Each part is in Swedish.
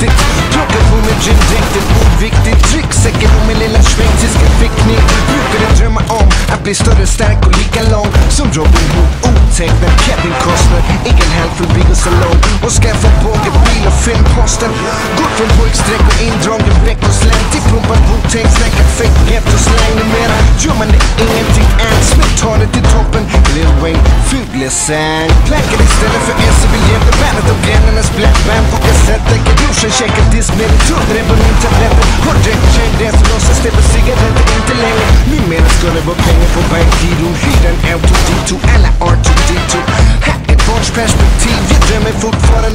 riktigt Plocka på mig gymdräkten, oviktigt Ryggsäcken och min lilla schweiziska fickning Brukade drömma om att bli större, stark och lika lång Som Robin Hood, Otäckt med Kevin Costner Egen helg för och Salon Och skaffa båge, bil och filmposten Gått från pojkstreck och indragen veckosläng. Till pumpad Wu-Tang, snackat fake ghetto-slang Numera. Gör man det ingenting alls Men tar det till toppen. Lil Wayne, fulesang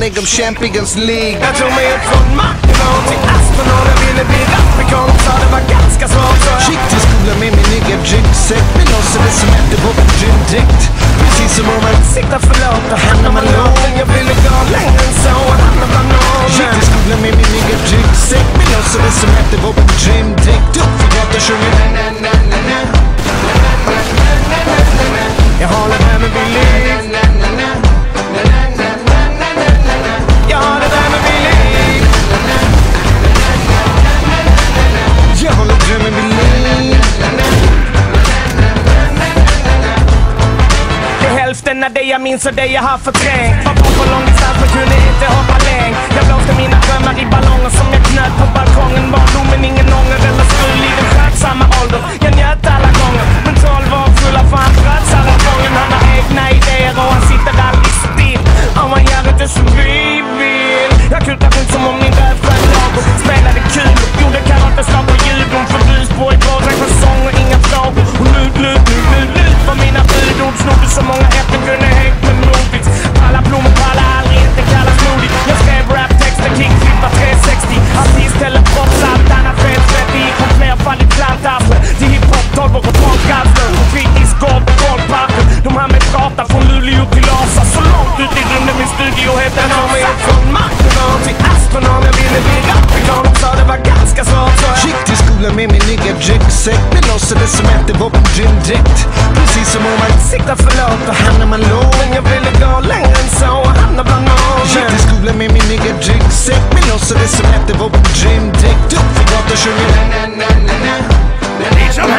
fortfarande om Champions League. Jag tog mig upp från Martinon till astronaut Jag ville bli rapikon, sa det var ganska svårt Gick till skolan med min nya ryggsäck. Men låtsades som att det var en gymdräkt. Precis som om man siktar för lågt och hamnar man lågt jag ville gå längre än så och hamna bland Gick normen till skolan med min nya ryggsäck. Men låtsades som att det var en gymdräkt. Upp för gatan sjunger är det jag minns och det jag har förträngt Var på för lång distans men kunde inte hoppa längd Jag blåste mina drömmar i ballonger som jag knöt på balkongen Barndomen ingen ånger eller skrull i den skötsamma åldern Jag njöt alla gånger Men tolv år fulla för han bröts alla gången Han har egna idéer och han sitter aldrig still Och han gör inte som vi vill Jag kutar runt som om min röv sköt lagom Spelade kul, gjorde karateslag på judon Förbudsboj, båda sång och inga frågor Och lut, lut, lut, lut, lut var mina budord Snodde så många studio hette Han mig upp från Martinor till astronom Jag ville bli rapikon De sa det var ganska svårt så jag. Gick till skolan med min nya ryggsäck. Men låtsades som att det var en gymdräkt Precis som om man siktar för lågt och hamnar man lågt Men jag ville gå längre än så. Och hamna bland Gick normen till skolan med min nya ryggsäck. Men låtsades som att det var en gymdräkt Upp för gatan sjunger na na na na na